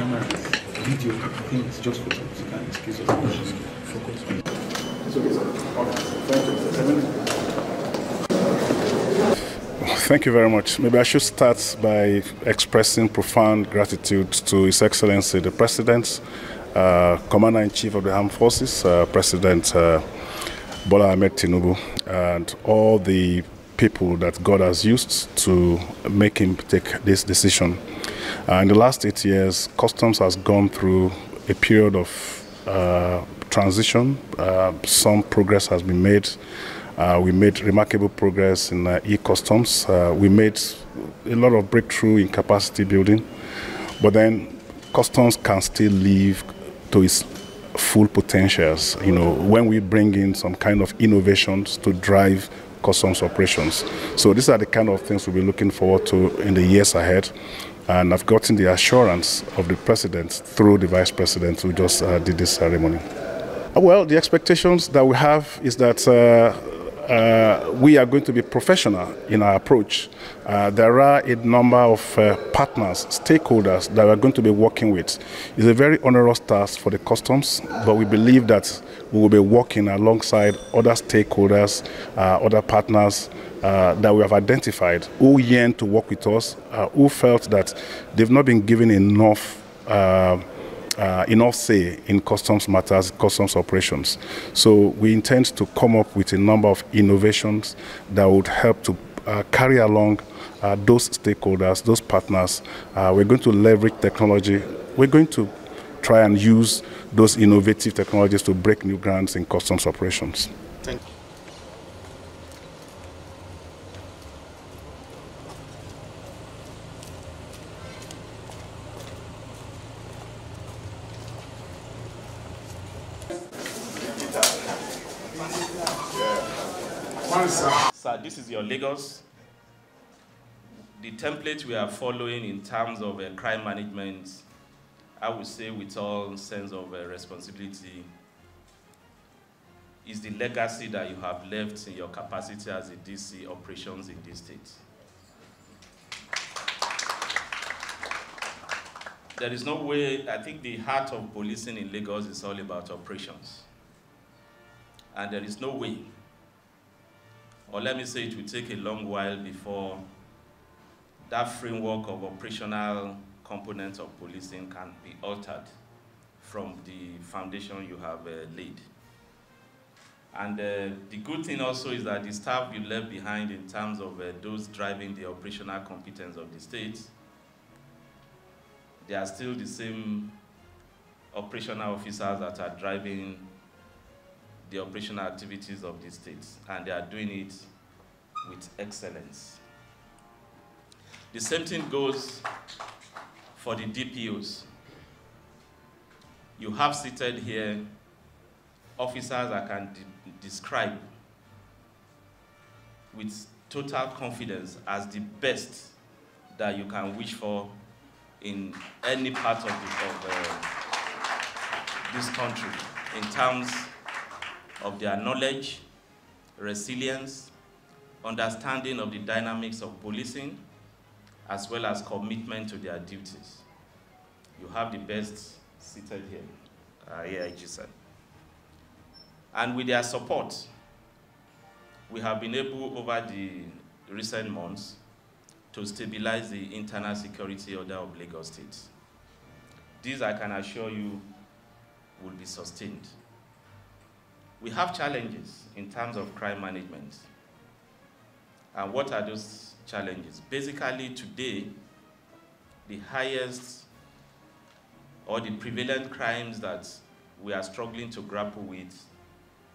camera, video, it's just for you can excuse us. Focus. Thank you very much. Maybe I should start by expressing profound gratitude to His Excellency the President, uh, Commander in Chief of the Armed Forces, uh, President uh, Bola Ahmed Tinubu, and all the people that God has used to make him take this decision. Uh, in the last eight years, Customs has gone through a period of uh, transition. Uh, some progress has been made. Uh, we made remarkable progress in uh, e-customs. Uh, we made a lot of breakthrough in capacity building, but then customs can still live to its full potentials. You know, when we bring in some kind of innovations to drive customs operations. So these are the kind of things we'll be looking forward to in the years ahead. And I've gotten the assurance of the president through the vice president who just uh, did this ceremony. Well, the expectations that we have is that uh, uh, we are going to be professional in our approach. Uh, there are a number of uh, partners, stakeholders that we are going to be working with. It's a very onerous task for the customs, but we believe that we will be working alongside other stakeholders, uh, other partners uh, that we have identified who yearn to work with us, uh, who felt that they've not been given enough. Uh, uh, enough say in customs matters, customs operations. So we intend to come up with a number of innovations that would help to uh, carry along uh, those stakeholders, those partners. Uh, we're going to leverage technology. We're going to try and use those innovative technologies to break new grounds in customs operations. Thank you. Your Lagos. The template we are following in terms of uh, crime management, I would say with all sense of uh, responsibility, is the legacy that you have left in your capacity as a DC operations in this state. There is no way, I think the heart of policing in Lagos is all about operations. And there is no way or let me say it will take a long while before that framework of operational components of policing can be altered from the foundation you have uh, laid. And uh, the good thing also is that the staff you left behind in terms of uh, those driving the operational competence of the state, they are still the same operational officers that are driving the operational activities of the state, and they are doing it with excellence. The same thing goes for the DPOs. You have seated here officers I can de describe with total confidence as the best that you can wish for in any part of, the, of uh, this country in terms of their knowledge, resilience, understanding of the dynamics of policing, as well as commitment to their duties. You have the best seated here, uh, AIG sir. And with their support, we have been able over the recent months to stabilize the internal security order of Lagos State. This, I can assure you, will be sustained. We have challenges in terms of crime management. And what are those challenges? Basically, today, the highest or the prevalent crimes that we are struggling to grapple with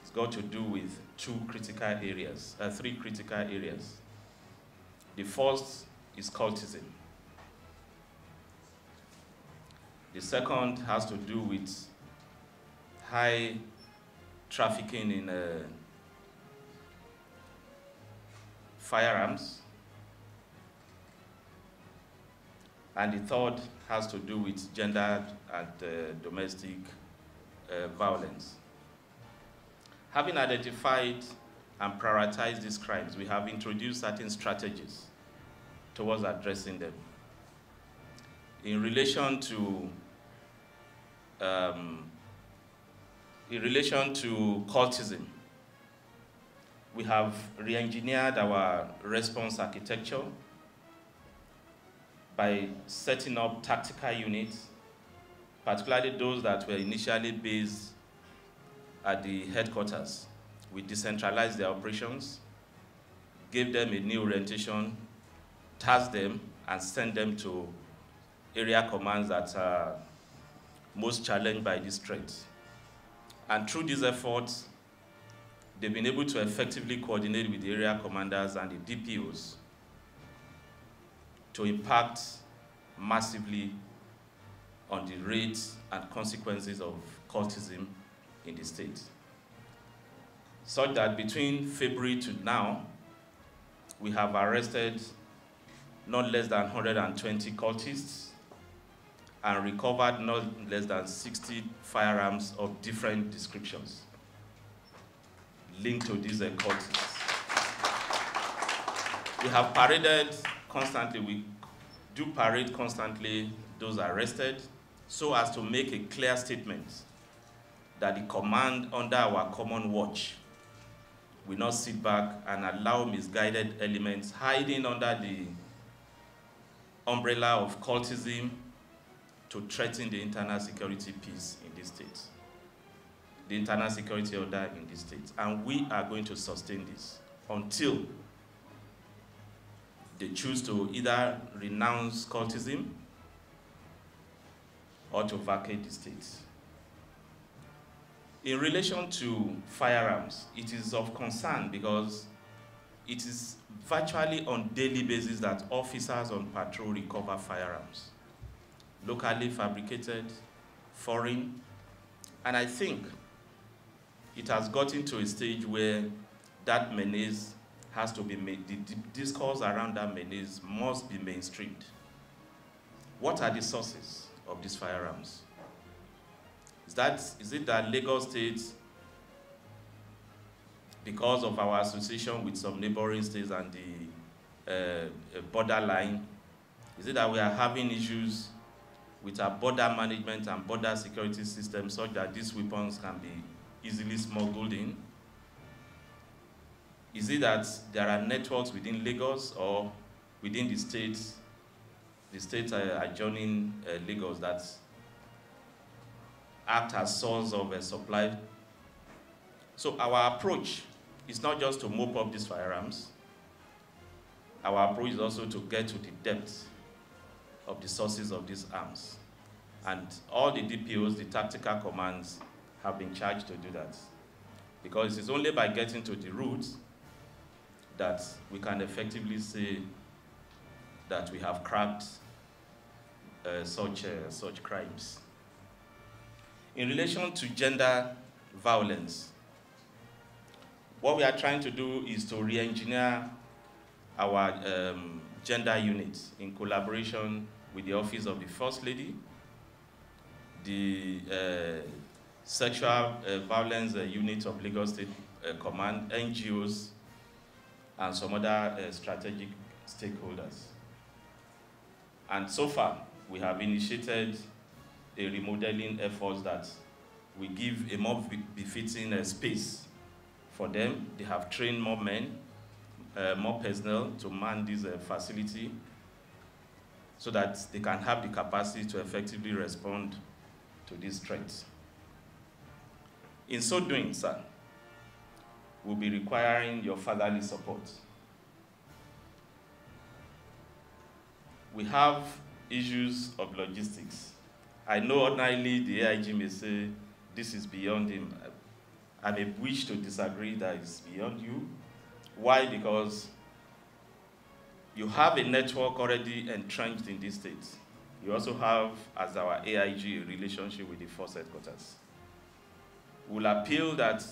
has got to do with two critical areas, uh, three critical areas. The first is cultism. The second has to do with high trafficking in uh, firearms. And the third has to do with gender and uh, domestic uh, violence. Having identified and prioritized these crimes, we have introduced certain strategies towards addressing them. In relation to um, in relation to cultism, we have re-engineered our response architecture by setting up tactical units, particularly those that were initially based at the headquarters. We decentralized their operations, gave them a new orientation, tasked them, and sent them to area commands that are most challenged by this threat. And through these efforts, they've been able to effectively coordinate with the area commanders and the DPOs to impact massively on the rates and consequences of cultism in the state. Such that between February to now, we have arrested not less than 120 cultists and recovered not less than 60 firearms of different descriptions linked to these cultists. We have paraded constantly, we do parade constantly those arrested so as to make a clear statement that the command under our common watch will not sit back and allow misguided elements hiding under the umbrella of cultism to threaten the internal security peace in this state, the internal security order in this state. And we are going to sustain this until they choose to either renounce cultism or to vacate the state. In relation to firearms, it is of concern because it is virtually on daily basis that officers on patrol recover firearms locally fabricated, foreign. And I think it has gotten to a stage where that menace has to be made, the, discourse around that menace must be mainstreamed. What are the sources of these firearms? Is, that, is it that Lagos State, because of our association with some neighboring states and the uh, borderline, is it that we are having issues with our border management and border security system such that these weapons can be easily smuggled in? Is it that there are networks within Lagos or within the states, the states uh, adjoining uh, Lagos that act as source of a supply? So our approach is not just to mop up these firearms. Our approach is also to get to the depth of the sources of these arms. And all the DPOs, the tactical commands, have been charged to do that. Because it's only by getting to the roots that we can effectively say that we have cracked uh, such, uh, such crimes. In relation to gender violence, what we are trying to do is to re-engineer our um, gender unit in collaboration with the Office of the First Lady, the uh, Sexual uh, Violence uh, Unit of Lagos State uh, Command, NGOs, and some other uh, strategic stakeholders. And so far, we have initiated a remodeling efforts that we give a more befitting space for them. They have trained more men, uh, more personnel to man this uh, facility so that they can have the capacity to effectively respond to these threats. In so doing, sir, we'll be requiring your fatherly support. We have issues of logistics. I know ordinarily the AIG may say this is beyond him. I may wish to disagree that it's beyond you. Why? Because you have a network already entrenched in these states. You also have, as our AIG, a relationship with the force headquarters. We'll appeal that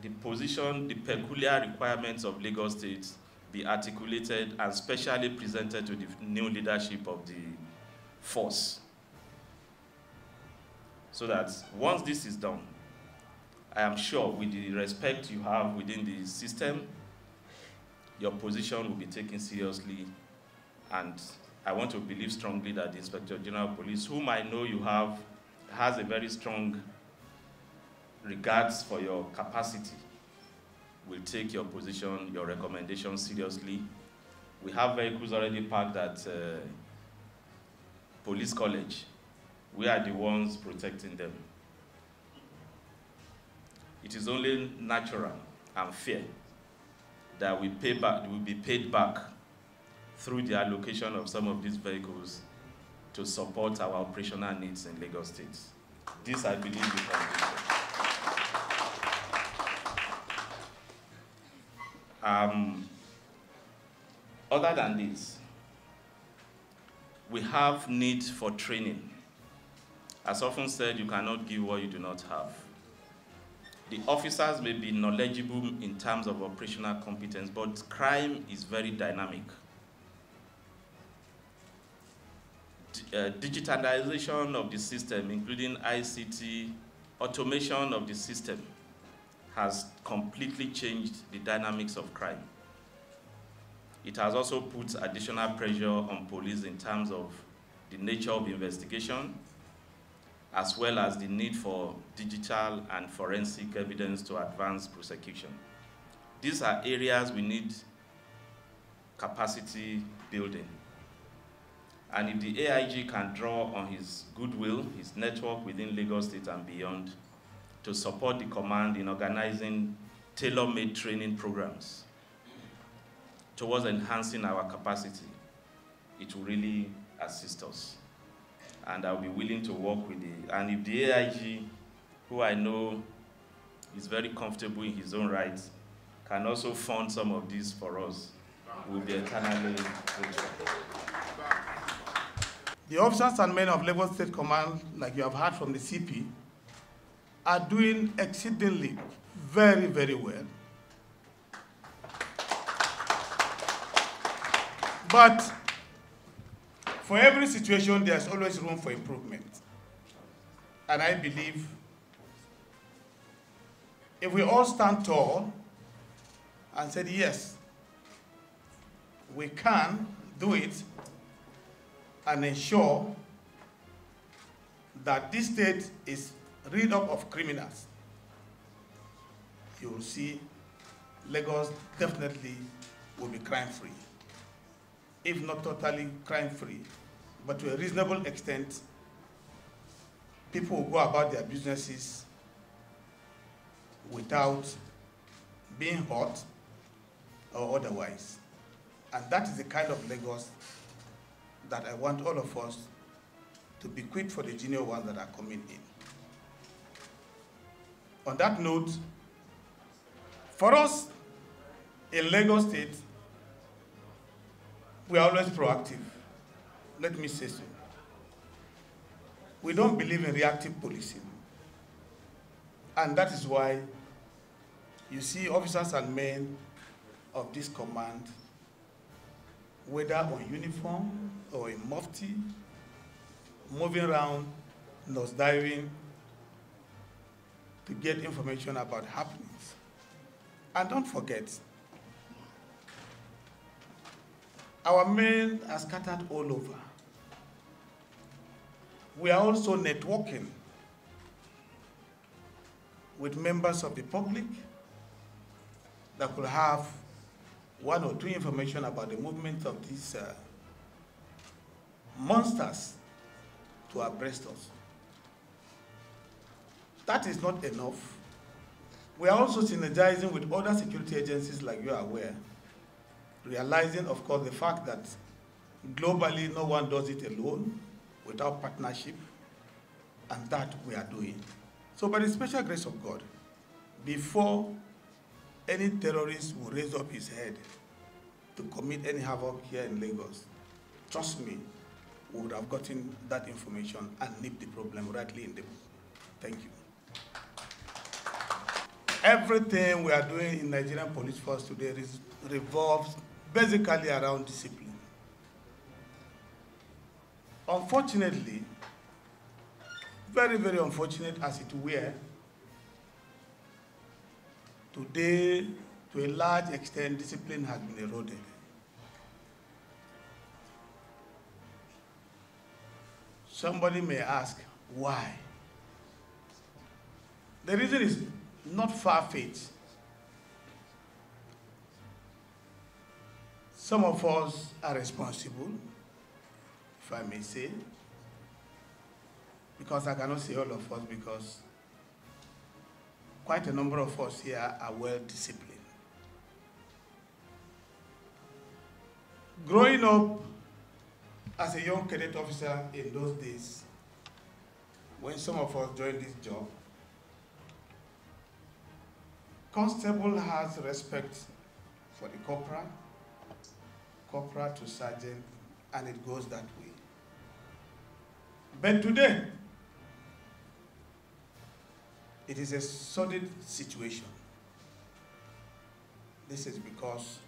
the position, the peculiar requirements of Lagos State be articulated and specially presented to the new leadership of the force. So that once this is done, I am sure with the respect you have within the system, your position will be taken seriously. And I want to believe strongly that the Inspector General of Police, whom I know you have, has a very strong regards for your capacity, will take your position, your recommendation seriously. We have vehicles already parked at uh, Police College. We are the ones protecting them. It is only natural and fair that we pay back, will be paid back through the allocation of some of these vehicles to support our operational needs in Lagos State. This, I believe, is Um, other than this, we have need for training. As often said, you cannot give what you do not have. The officers may be knowledgeable in terms of operational competence, but crime is very dynamic. D uh, digitalization of the system, including ICT, automation of the system, has completely changed the dynamics of crime. It has also put additional pressure on police in terms of the nature of investigation, as well as the need for digital and forensic evidence to advance prosecution. These are areas we need capacity building. And if the AIG can draw on his goodwill, his network within Lagos State and beyond, to support the command in organizing tailor-made training programs towards enhancing our capacity, it will really assist us and I'll be willing to work with the, and if the AIG, who I know is very comfortable in his own right, can also fund some of these for us, we'll be eternally grateful. The officers and men of Lagos State Command, like you have heard from the CP, are doing exceedingly very, very well. But for every situation, there's always room for improvement. And I believe if we all stand tall and said, yes, we can do it and ensure that this state is rid up of criminals, you will see Lagos definitely will be crime-free if not totally crime-free, but to a reasonable extent, people will go about their businesses without being hurt or otherwise. And that is the kind of Lagos that I want all of us to be quick for the junior ones that are coming in. On that note, for us in Lagos State, we are always proactive. Let me say so. We don't believe in reactive policing. And that is why you see officers and men of this command, whether on uniform or in mufti, moving around, nose diving, to get information about happenings. And don't forget, Our men are scattered all over. We are also networking with members of the public that could have one or two information about the movement of these uh, monsters to abreast us. That is not enough. We are also synergizing with other security agencies like you are aware, realizing, of course, the fact that globally no one does it alone without partnership, and that we are doing. So by the special grace of God, before any terrorist will raise up his head to commit any havoc here in Lagos, trust me, we would have gotten that information and nipped the problem rightly in the book. Thank you. Everything we are doing in Nigerian police force today revolves basically around discipline. Unfortunately, very, very unfortunate as it were, today, to a large extent, discipline has been eroded. Somebody may ask, why? The reason is not far-fetched. Some of us are responsible, if I may say, because I cannot say all of us because quite a number of us here are well disciplined. Growing up as a young cadet officer in those days, when some of us joined this job, constable has respect for the corporal, corporal to sergeant, and it goes that way. But today, it is a solid situation. This is because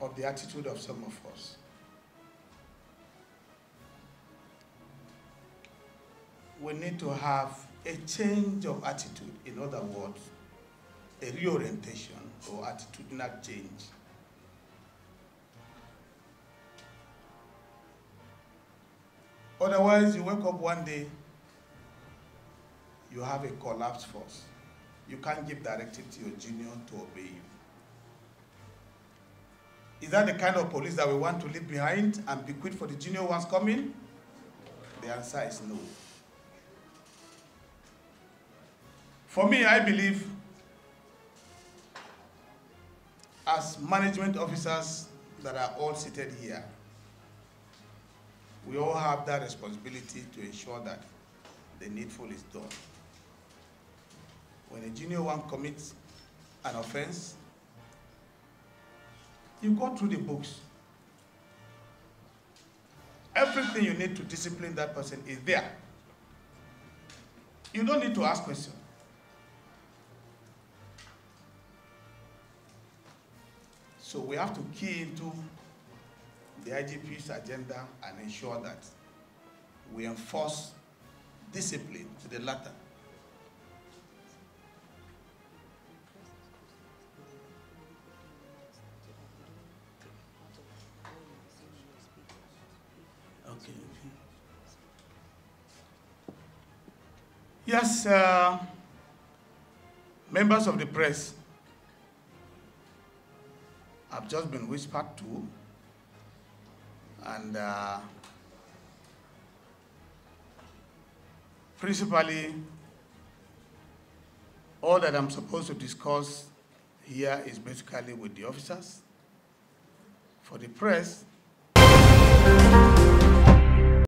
of the attitude of some of us. We need to have a change of attitude, in other words, a reorientation or attitudinal change. Otherwise, you wake up one day, you have a collapsed force. You can't give directive to your junior to obey you. Is that the kind of police that we want to leave behind and bequeath for the junior ones coming? The answer is no. For me, I believe as management officers that are all seated here, we all have that responsibility to ensure that the needful is done. When a junior one commits an offense, you go through the books. Everything you need to discipline that person is there. You don't need to ask questions. So we have to key into the IGP's agenda and ensure that we enforce discipline to the latter. Okay. Yes, uh, members of the press just been whispered to and uh, principally all that I'm supposed to discuss here is basically with the officers. For the press,